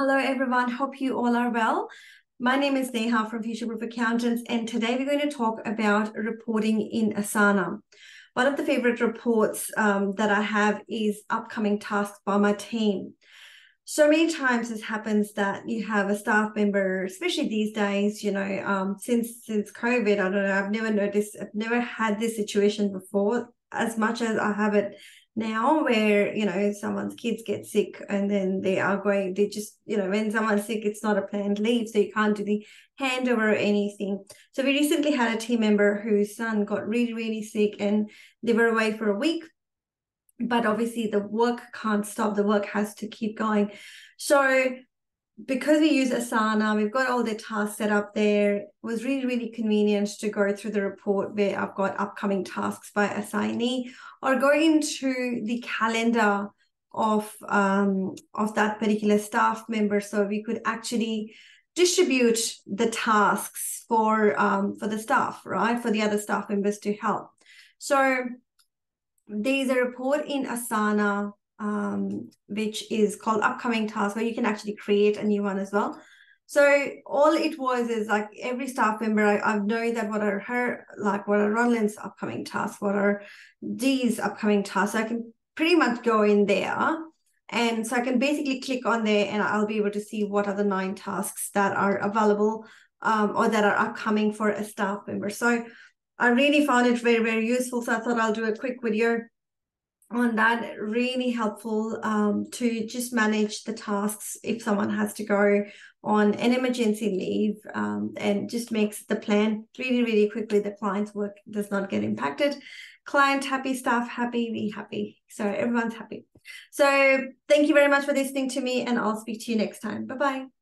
Hello, everyone. Hope you all are well. My name is Neha from Future Proof Accountants, and today we're going to talk about reporting in Asana. One of the favorite reports um, that I have is upcoming tasks by my team. So many times this happens that you have a staff member, especially these days, you know, um, since since COVID, I don't know, I've never noticed, I've never had this situation before as much as I have it now where you know someone's kids get sick and then they are going they just you know when someone's sick it's not a planned leave so you can't do the handover or anything. So we recently had a team member whose son got really really sick and they were away for a week. But obviously the work can't stop the work has to keep going. So because we use Asana, we've got all the tasks set up there. It was really, really convenient to go through the report where I've got upcoming tasks by assignee or go into the calendar of um, of that particular staff member. So we could actually distribute the tasks for um, for the staff, right? For the other staff members to help. So there's a report in Asana um, which is called upcoming tasks, where you can actually create a new one as well. So all it was is like every staff member, I, I know that what are her, like what are Ronlin's upcoming tasks, what are these upcoming tasks. So I can pretty much go in there. And so I can basically click on there and I'll be able to see what are the nine tasks that are available um, or that are upcoming for a staff member. So I really found it very, very useful. So I thought I'll do a quick video on that really helpful um, to just manage the tasks if someone has to go on an emergency leave um, and just makes the plan really really quickly the client's work does not get impacted. Client happy staff happy we happy. So everyone's happy. So thank you very much for listening to me and i'll speak to you next time. Bye bye